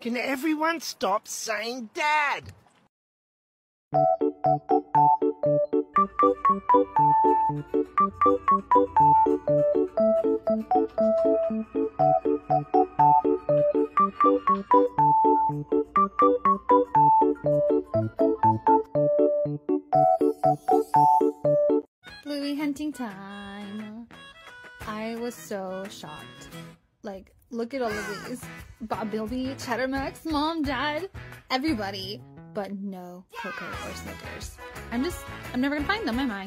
Can everyone stop saying Dad? Bluey hunting time. I was so shocked. Like, Look at all of these. Bob Bilby, Chattermax, Mom, Dad, everybody. But no Coco or Snickers. I'm just, I'm never gonna find them, am I?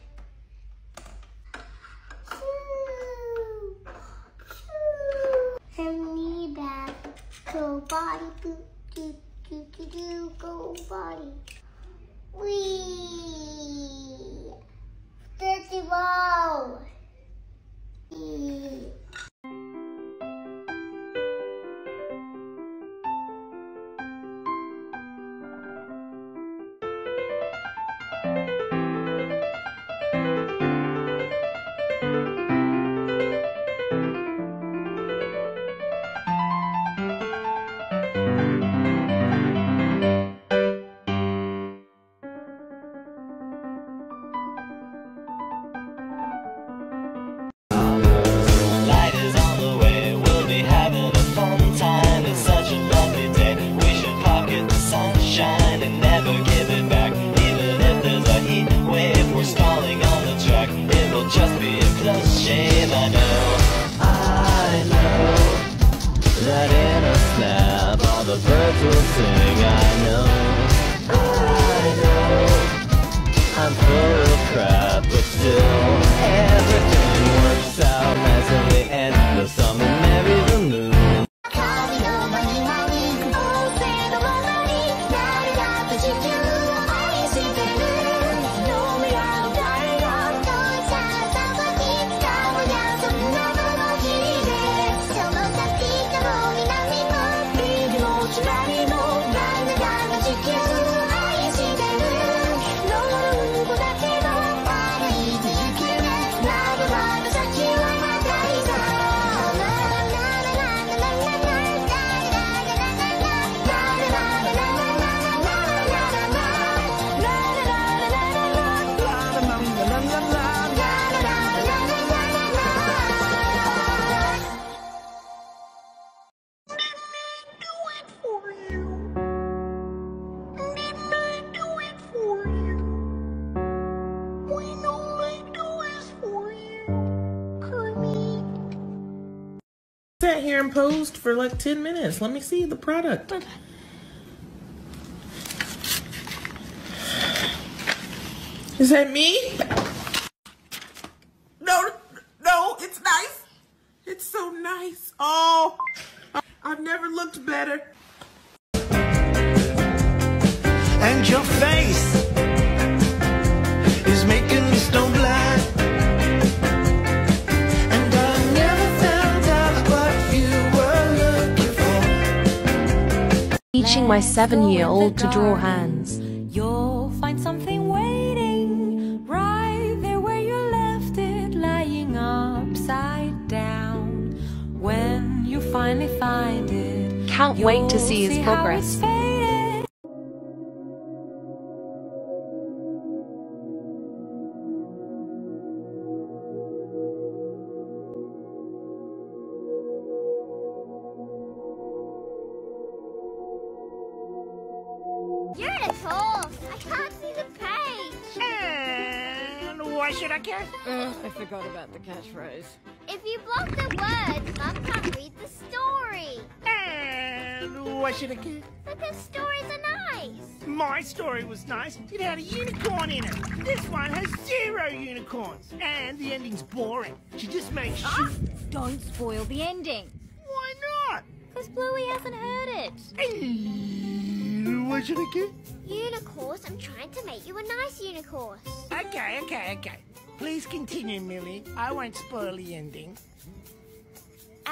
do, do, do, do, go body. Wee! Festival! Eee. beautiful thing I know. and posed for like 10 minutes. Let me see the product. Okay. Is that me? No, no, it's nice. It's so nice. Oh, I've never looked better. And your face. Teaching my seven year old to draw hands. You'll find something waiting right there where you left it, lying upside down. When you finally find it, Can't wait to see his progress. Can't see the page. And why should I care? I forgot about the catchphrase. If you block the words, Mum can't read the story. And why should I care? Because stories are nice. My story was nice. It had a unicorn in it. This one has zero unicorns. And the ending's boring. She just makes ah! shoot. Don't spoil the ending. Why not? Because Bluey hasn't heard it. And why should I care? Unicorns, I'm trying to make you a nice unicorn. Okay, okay, okay. Please continue, Millie. I won't spoil the ending.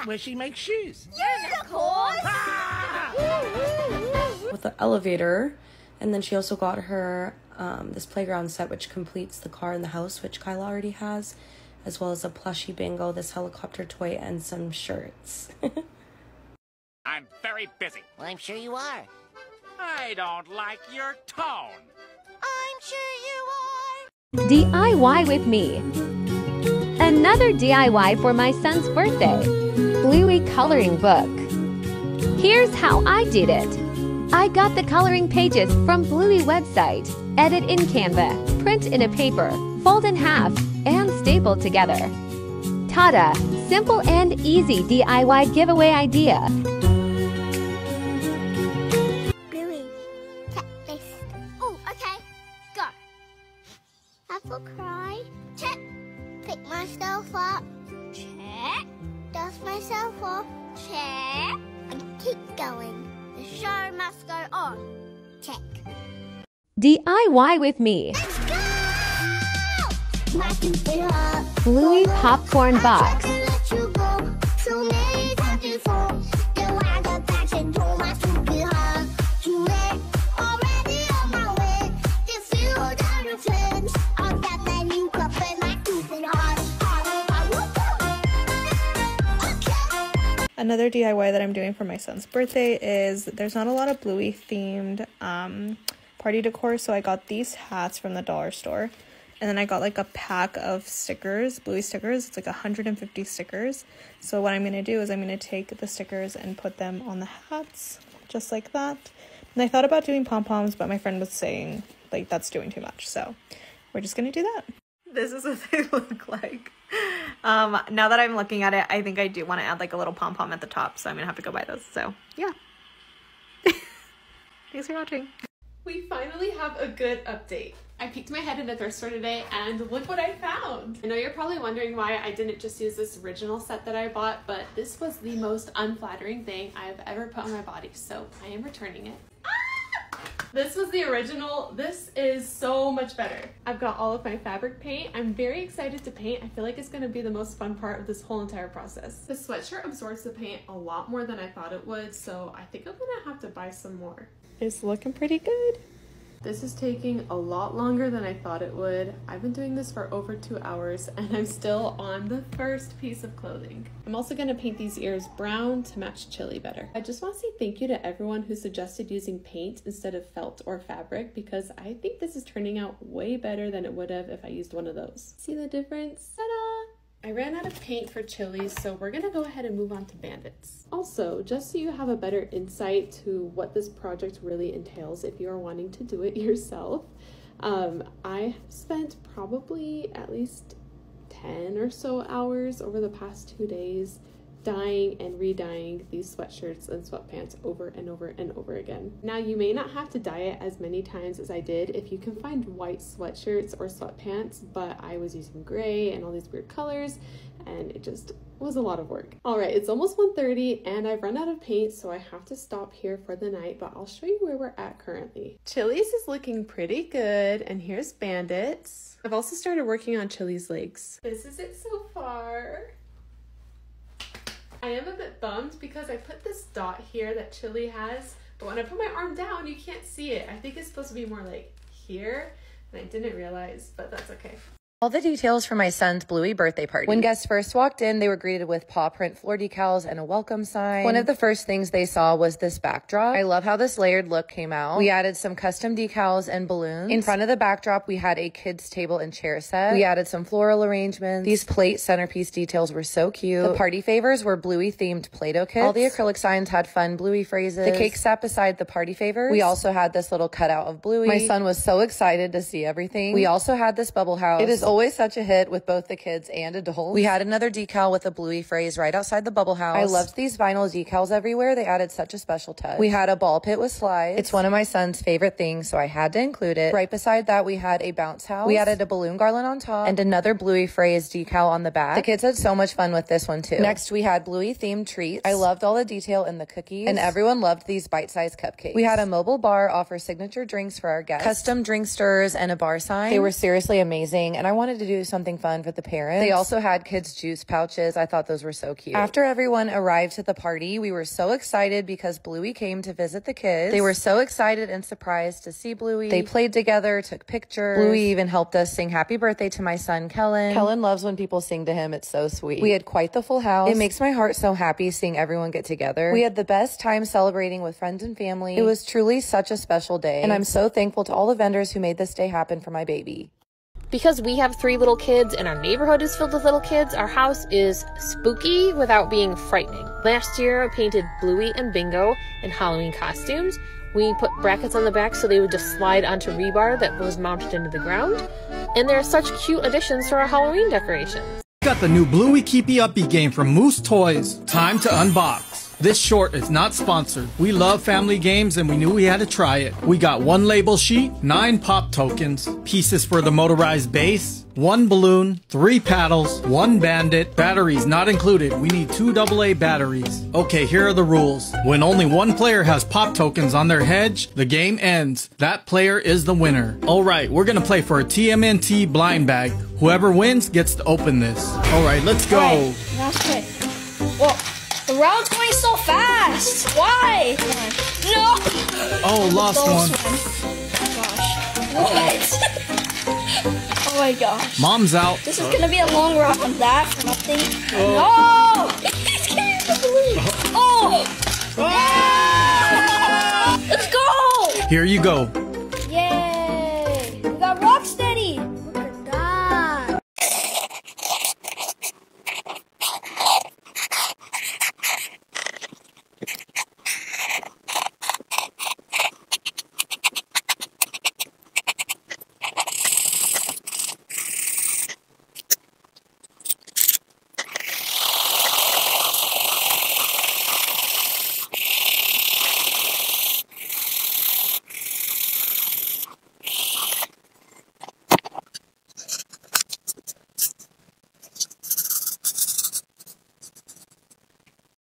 Where she makes shoes. Unicorn? Ah! with the elevator. And then she also got her um, this playground set, which completes the car in the house, which Kyla already has, as well as a plushie bingo, this helicopter toy, and some shirts. I'm very busy. Well, I'm sure you are. I don't like your tone. I'm sure you are. DIY with me. Another DIY for my son's birthday. Bluey coloring book. Here's how I did it. I got the coloring pages from Bluey website, edit in Canva, print in a paper, fold in half, and staple together. Tada! Simple and easy DIY giveaway idea. Cup in my stupid heart. Okay. Another DIY that I'm doing for my son's birthday is there's not a lot of Bluey themed um, party decor, so I got these hats from the dollar store. And then I got like a pack of stickers, Bluey stickers. It's like 150 stickers. So what I'm going to do is I'm going to take the stickers and put them on the hats, just like that. And I thought about doing pom-poms, but my friend was saying like that's doing too much. So we're just going to do that. This is what they look like. Um, now that I'm looking at it, I think I do want to add like a little pom pom at the top, so I'm gonna have to go buy those. So yeah. Thanks for watching. We finally have a good update. I peeked my head in the thrift store today and look what I found. I know you're probably wondering why I didn't just use this original set that I bought, but this was the most unflattering thing I've ever put on my body, so I am returning it. Ah! This was the original. This is so much better. I've got all of my fabric paint. I'm very excited to paint. I feel like it's going to be the most fun part of this whole entire process. The sweatshirt absorbs the paint a lot more than I thought it would, so I think I'm going to have to buy some more. It's looking pretty good. This is taking a lot longer than I thought it would. I've been doing this for over two hours and I'm still on the first piece of clothing. I'm also gonna paint these ears brown to match Chilli better. I just wanna say thank you to everyone who suggested using paint instead of felt or fabric because I think this is turning out way better than it would have if I used one of those. See the difference? Ta-da! I ran out of paint for Chilli's, so we're gonna go ahead and move on to bandits. Also, just so you have a better insight to what this project really entails if you are wanting to do it yourself, um, I spent probably at least 10 or so hours over the past two days dyeing and re-dyeing these sweatshirts and sweatpants over and over and over again. Now you may not have to dye it as many times as I did if you can find white sweatshirts or sweatpants, but I was using gray and all these weird colors and it just was a lot of work. All right, it's almost 1.30 and I've run out of paint, so I have to stop here for the night, but I'll show you where we're at currently. Chilli's is looking pretty good, and here's Bandits. I've also started working on Chilli's legs. This is it so far. I am a bit bummed because I put this dot here that Chilli has, but when I put my arm down, you can't see it. I think it's supposed to be more like here, and I didn't realize, but that's okay. All the details for my son's Bluey birthday party. When guests first walked in, they were greeted with paw print floor decals and a welcome sign. One of the first things they saw was this backdrop. I love how this layered look came out. We added some custom decals and balloons. In front of the backdrop, we had a kids table and chair set. We added some floral arrangements. These plate centerpiece details were so cute. The party favors were Bluey themed Play-Doh kits. All the acrylic signs had fun Bluey phrases. The cake sat beside the party favors. We also had this little cutout of Bluey. My son was so excited to see everything. We also had this bubble house. It is always such a hit with both the kids and adults. We had another decal with a bluey phrase right outside the bubble house. I loved these vinyl decals everywhere. They added such a special touch. We had a ball pit with slides. It's one of my son's favorite things, so I had to include it. Right beside that, we had a bounce house. We added a balloon garland on top and another bluey phrase decal on the back. The kids had so much fun with this one too. Next, we had bluey themed treats. I loved all the detail in the cookies and everyone loved these bite-sized cupcakes. We had a mobile bar offer signature drinks for our guests, custom drink stirrers and a bar sign. They were seriously amazing and I wanted to do something fun for the parents. They also had kids juice pouches. I thought those were so cute. After everyone arrived to the party, we were so excited because Bluey came to visit the kids. They were so excited and surprised to see Bluey. They played together, took pictures. Bluey even helped us sing happy birthday to my son, Kellen. Kellen loves when people sing to him. It's so sweet. We had quite the full house. It makes my heart so happy seeing everyone get together. We had the best time celebrating with friends and family. It was truly such a special day. And I'm so thankful to all the vendors who made this day happen for my baby. Because we have three little kids and our neighborhood is filled with little kids, our house is spooky without being frightening. Last year, I painted Bluey and Bingo in Halloween costumes. We put brackets on the back so they would just slide onto rebar that was mounted into the ground. And they're such cute additions to our Halloween decorations. Got the new Bluey Keepy Uppy game from Moose Toys. Time to unbox. This short is not sponsored. We love family games and we knew we had to try it. We got one label sheet, nine pop tokens, pieces for the motorized base, one balloon, three paddles, one bandit, batteries not included. We need two AA batteries. Okay, here are the rules. When only one player has pop tokens on their hedge, the game ends. That player is the winner. Alright, we're gonna play for a TMNT blind bag. Whoever wins gets to open this. Alright, let's go. Round's going so fast. Why? No. Oh, lost one. What? oh my gosh. Mom's out. This is gonna be a long round that for nothing. Oh. No! He's carrying the balloon. Oh! Ah! Let's go! Here you go.